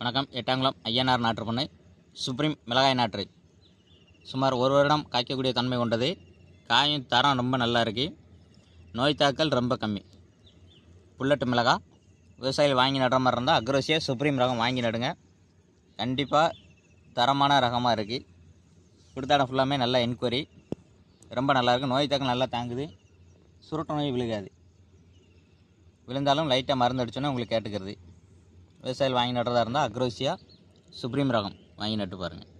வணக்கம். எட்டாங்குளம் ஐயனார் நாற்று பண்ணை சுப்ரீம் மிளகாய் நாற்று. சுமார் ஒரு வருடம் காய்க்கக்கூடிய தன்மை கொண்டது. காயும் தரம் ரொம்ப நல்லா இருக்குது நோய் தாக்கல் ரொம்ப கம்மி. புல்லட்டு மிளகாய் விவசாயிகள் வாங்கி நடுற மாதிரி இருந்தால் அக்ரோசியாக சுப்ரீம் ரகம் வாங்கி நடுங்க. கண்டிப்பாக தரமான ரகமாக இருக்குது கொடுத்த ஃபுல்லாமே நல்லா என்கொயரி ரொம்ப நல்லாயிருக்கு நோய் தாக்கல் நல்லா தாங்குது. சுருட்ட நோய் விழுகாது. விழுந்தாலும் லைட்டாக மருந்து அடிச்சோன்னே உங்களுக்கு கேட்டுக்கிறது. விவசாயிகள் வாங்கி நடுறதா இருந்தால் அக்ரோசியா சுப்ரீம் ரகம் வாங்கி நட்டு பாருங்கள்